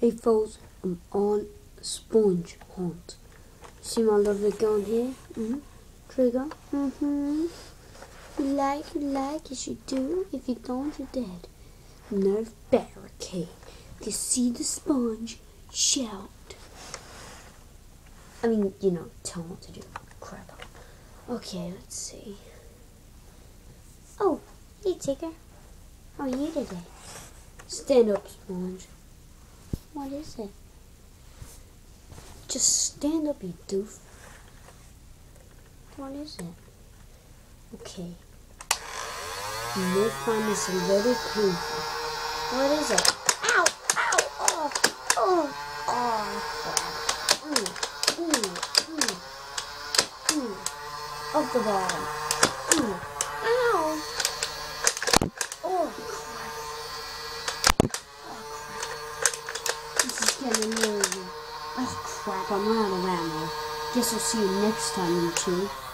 Hey folks, I'm on sponge hunt. See my lovely gun here? Mm-hmm. Trigger? Mm-hmm. You like, you like, yes you do. If you don't, you're dead. Nerf barricade. If you see the sponge, shout. I mean, you know, tell them what to do. Crap. Okay, let's see. Oh, hey Tigger. How are you today? Stand up, sponge. What is it? Just stand up, you doof. What is it? Okay. You may find this a little painful. What is it? Ow! Ow! Oh! Oh! Oh! Ooh! Ooh! Ooh! Ooh! Up the bottom. Ooh! Ow! Oh, crap. I'm out of ammo. Guess I'll see you next time, YouTube.